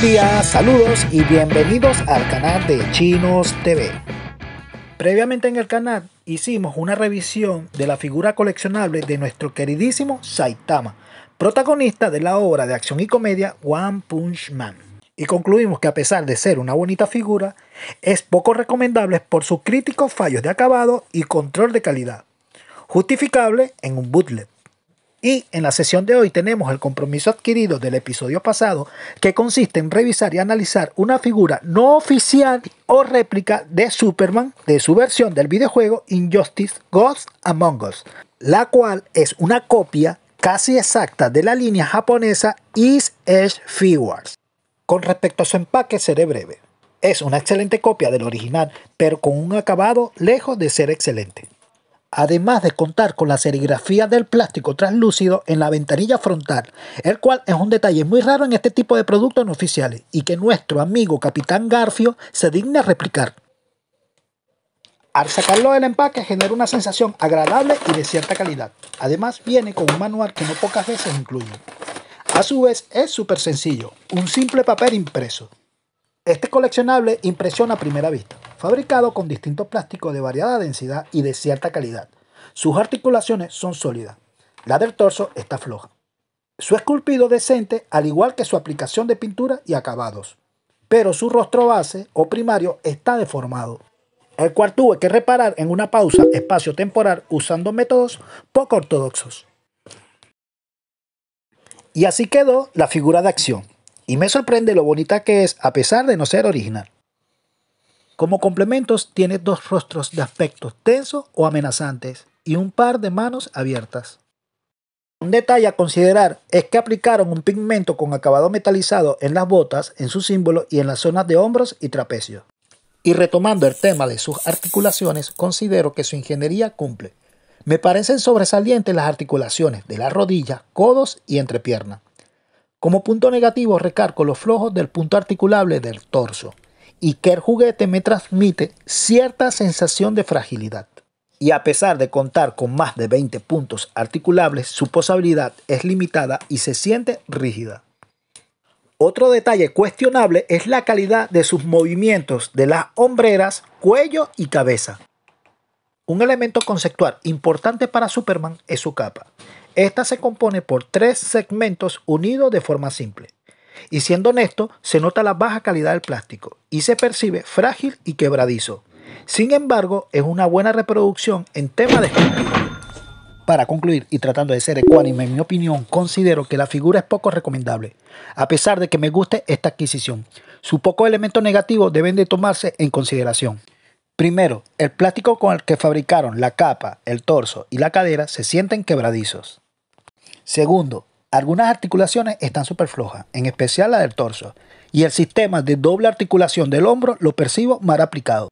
días, saludos y bienvenidos al canal de Chinos TV. Previamente en el canal hicimos una revisión de la figura coleccionable de nuestro queridísimo Saitama, protagonista de la obra de acción y comedia One Punch Man. Y concluimos que a pesar de ser una bonita figura, es poco recomendable por sus críticos fallos de acabado y control de calidad, justificable en un bootleg. Y en la sesión de hoy tenemos el compromiso adquirido del episodio pasado que consiste en revisar y analizar una figura no oficial o réplica de Superman de su versión del videojuego Injustice Ghost Among Us, la cual es una copia casi exacta de la línea japonesa East Edge Figures. Con respecto a su empaque seré breve. Es una excelente copia del original, pero con un acabado lejos de ser excelente además de contar con la serigrafía del plástico translúcido en la ventanilla frontal, el cual es un detalle muy raro en este tipo de productos no oficiales y que nuestro amigo Capitán Garfio se digna replicar. Al sacarlo del empaque genera una sensación agradable y de cierta calidad. Además viene con un manual que no pocas veces incluye. A su vez es súper sencillo, un simple papel impreso. Este coleccionable impresiona a primera vista, fabricado con distintos plásticos de variada densidad y de cierta calidad. Sus articulaciones son sólidas, la del torso está floja. Su esculpido decente, al igual que su aplicación de pintura y acabados. Pero su rostro base o primario está deformado, el cual tuve que reparar en una pausa espacio-temporal usando métodos poco ortodoxos. Y así quedó la figura de acción y me sorprende lo bonita que es a pesar de no ser original. Como complementos tiene dos rostros de aspectos tensos o amenazantes y un par de manos abiertas. Un detalle a considerar es que aplicaron un pigmento con acabado metalizado en las botas, en su símbolo y en las zonas de hombros y trapecios. Y retomando el tema de sus articulaciones, considero que su ingeniería cumple. Me parecen sobresalientes las articulaciones de la rodilla, codos y entrepierna. Como punto negativo recargo los flojos del punto articulable del torso y que el juguete me transmite cierta sensación de fragilidad. Y a pesar de contar con más de 20 puntos articulables, su posabilidad es limitada y se siente rígida. Otro detalle cuestionable es la calidad de sus movimientos de las hombreras, cuello y cabeza. Un elemento conceptual importante para Superman es su capa. Esta se compone por tres segmentos unidos de forma simple. Y siendo honesto, se nota la baja calidad del plástico y se percibe frágil y quebradizo. Sin embargo, es una buena reproducción en tema de Para concluir y tratando de ser ecuánime en mi opinión, considero que la figura es poco recomendable, a pesar de que me guste esta adquisición. Su poco elemento negativo deben de tomarse en consideración. Primero, el plástico con el que fabricaron la capa, el torso y la cadera se sienten quebradizos. Segundo, algunas articulaciones están súper flojas, en especial la del torso, y el sistema de doble articulación del hombro lo percibo mal aplicado.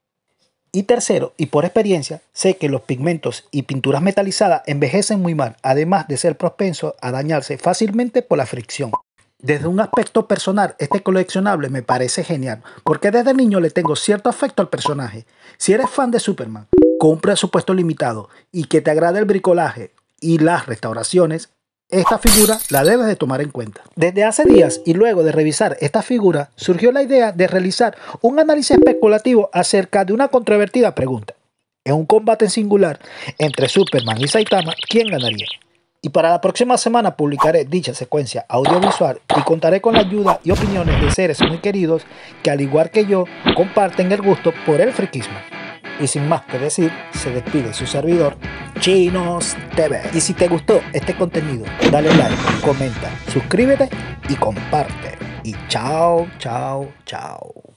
Y tercero, y por experiencia, sé que los pigmentos y pinturas metalizadas envejecen muy mal, además de ser propensos a dañarse fácilmente por la fricción. Desde un aspecto personal, este coleccionable me parece genial, porque desde niño le tengo cierto afecto al personaje. Si eres fan de Superman, con un presupuesto limitado y que te agrade el bricolaje y las restauraciones, esta figura la debes de tomar en cuenta. Desde hace días y luego de revisar esta figura, surgió la idea de realizar un análisis especulativo acerca de una controvertida pregunta. En un combate singular entre Superman y Saitama, ¿quién ganaría? Y para la próxima semana publicaré dicha secuencia audiovisual y contaré con la ayuda y opiniones de seres muy queridos que al igual que yo comparten el gusto por el friquismo. Y sin más que decir, se despide su servidor, Chinos TV. Y si te gustó este contenido, dale like, comenta, suscríbete y comparte. Y chao, chao, chao.